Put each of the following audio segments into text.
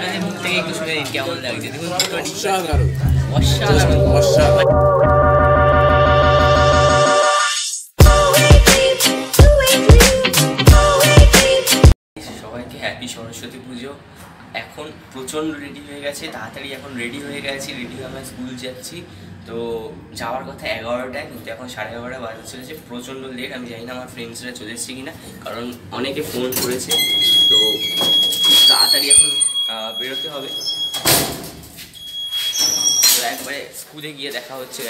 মুখ থেকে কেমন লাগছে দেখুন অসাধারণ অসাধারণ সরস্বতী পুজো। এখন প্রচণ্ড রেডি হয়ে গেছে, তাড়াতাড়ি এখন রেডি হয়ে গেছি রেডি হয়ে আমরা স্কুল যাচ্ছি। তো যাওয়ার কথা এগারোটায়, কিন্তু এখন সাড়ে এগারোটা বাজতে চলেছে, প্রচণ্ড লেট আমি জানি না আমার ফ্রেন্ডসরা চলে এসছে কিনা, কারণ অনেকে ফোন করেছে। তো তাড়াতাড়ি এখন হবে। একবারে স্কুলে গিয়ে দেখা হচ্ছে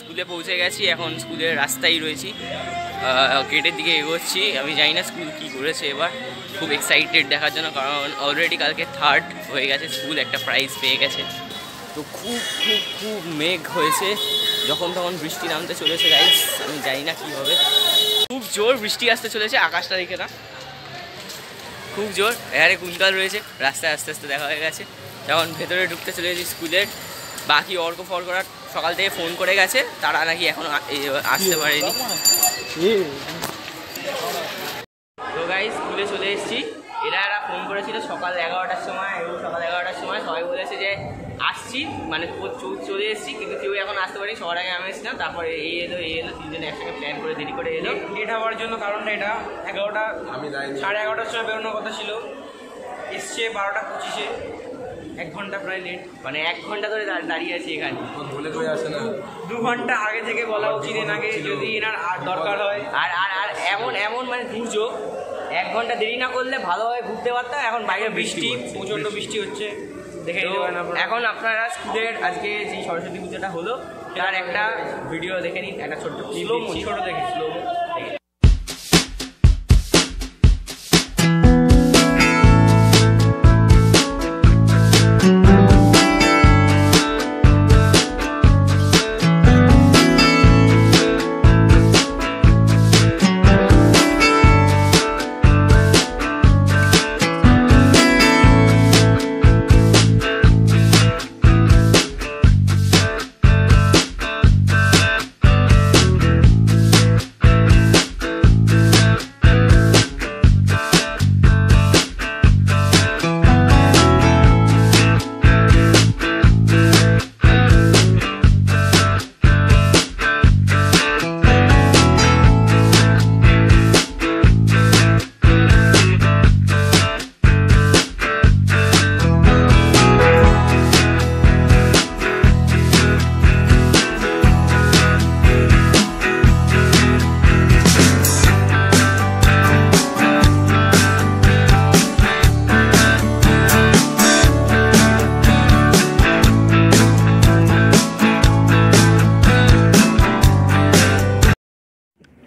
স্কুলে পৌঁছে গেছি, এখন স্কুলের রাস্তায় রয়েছি। গেটের দিকে এগোচ্ছি। আমি জানি না স্কুল কী করেছে এবার। খুব এক্সাইটেড দেখার জন্য, কারণ অলরেডি কালকে থার্ড হয়ে গেছে স্কুল, একটা প্রাইজ পেয়ে গেছে। তো খুব খুব খুব মেঘ হয়েছে। যখন তখন বৃষ্টি নামতে চলেছে গাইস আমি জানি না কী হবে। খুব জোর বৃষ্টি আসতে চলেছে, আকাশটা দেখে না খুব জোর। এখানে কুইন্টাল রয়েছে। রাস্তায় আস্তে আস্তে দেখা হয়ে গেছে। যখন ভেতরে ঢুকতে চলে গেছি স্কুলের বাকি অর্ক ফর্করা সকাল থেকে ফোন করে গেছে। তারা নাকি এখনও আসতে পারেনি। গাই স্কুলে চলে এসেছি। এরা এরা ফোন করেছিল সকাল এগারোটার সময়, এবং সকাল এগারোটার সময় সবাই বলেছে যে আসছি মানে চলে এসেছি কিন্তু কেউ এখন আসতে পারিনি সবার আগে আমি এসেছিলাম তারপরে এই এলো এই এলো তিনজনে একসঙ্গে প্ল্যান করে দেরি করে এলো। লেট হওয়ার জন্য কারণটা এটা এগারোটা সাড়ে এগারোটার সময় বেরোনোর কথা ছিল এসছে বারোটা পঁচিশে এক ঘণ্টা প্রায় লেট মানে এক ঘণ্টা ধরে দাঁড়িয়ে আছি এখানে। বলে কই আসে না। দু ঘণ্টা আগে থেকে বলা উচিত এনাকে যদি এনার আর দরকার হয়। আর আর আর এমন এমন মানে দুর্যোগ এক ঘণ্টা দেরি না করলে ভালোভাবে ঘুরতে পারতাম এখন বাইরে বৃষ্টি বৃষ্টি প্রচণ্ড বৃষ্টি হচ্ছে। দেখে এখন আপনারা স্কুলের আজকে যে সরস্বতী পুজোটা হলো তার একটা ভিডিও দেখে নিন একটা ছোট্ট mo, ছোট দেখে স্লো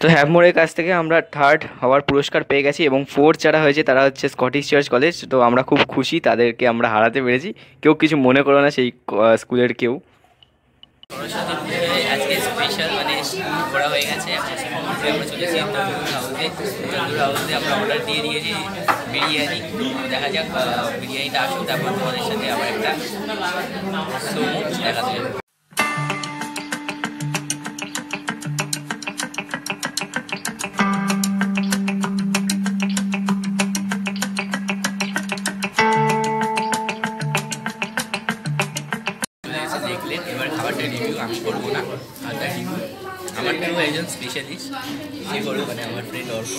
তো হ্যাভমোরের কাছ থেকে আমরা থার্ড হওয়ার পুরস্কার পেয়ে গেছি এবং ফোর্থ যারা হয়েছে তারা হচ্ছে স্কটিশ চার্চ কলেজ তো আমরা খুব খুশি তাদেরকে আমরা হারাতে পেরেছি। কেউ কিছু মনে করো না সেই স্কুলের কেউ। দেখলেন এবার খাবারটা রিভিউ আমি করব না খাবারটা রিভিউ আমার কেউ একজন স্পেশালিস্ট সে করবে মানে আমার ফ্রেন্ড অর্ক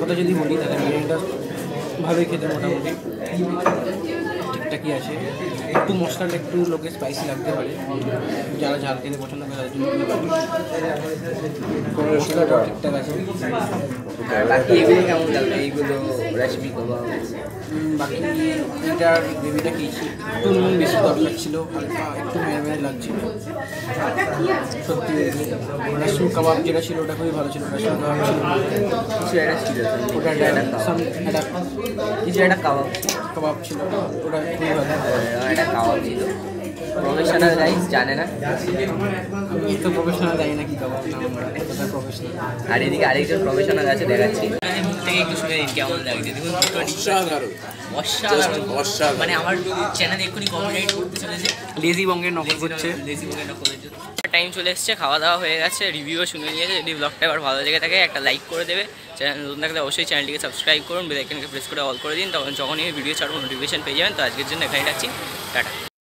কথা যদি বলি, তাহলে বিরিয়ানিটা ভালোই খেতে মোটামুটি। ঠিকঠাকই আছে। একটু মশলাটা একটু লোকে স্পাইসি লাগতে পারে। যারা ঝাল খেতে পছন্দ করে তাদের জন্য মশলাটাও ঠিকঠাক আছে। বাকি এগুলো কেমন লাগবে এইগুলো রেসিপি কাবাব বাকি এটার গ্রেভিটা কি? একটু নুন বেশি দরকার ছিল হালকা একটু মেয়ে মেয়ে লাগছিল। সত্যি রাসুন কাবাব যেটা ছিল ওটা খুবই ভালো ছিল রাসুন কাবাব ছিল। কিছু একটা ছিল ওটা একটা কিছু একটা কাবাব? কাবাব ছিল ওটা খুবই ভালো। একটা কাবাব ছিল। প্রফেশনাল গাইজ জানে না? আমি তো প্রফেশনাল জানি না কি কাবাব প্রফেশনাল আর এদিকে আরেকজন প্রফেশনাল আছে দেখাচ্ছি। থেকে একটু শুনে নিন কেমন লাগছে দেখুন অসাধারণ। মানে আমার চ্যানেল এক্ষুনি কমেন্ট করতে চলেছে। লেজি বঙ্গের নকল করছে। লেজি বলে নকল হয়েছে টাইম চলে এসছে, খাওয়া দাওয়া হয়ে গেছে রিভিউও শুনে নিয়েছে। যদি ব্লগটা এবার ভালো লেগে থাকে, একটা লাইক করে দেবে। চ্যানেল নতুন থাকলে অবশ্যই চ্যানেলটিকে সাবস্ক্রাইব করুন বেলাইকনকে প্রেস করে অল করে দিন। তখন যখনই ভিডিও ছাড়বো নোটিফিকেশন পেয়ে যাবেন। তো আজকের জন্য এখানে রাখছি। টাটা।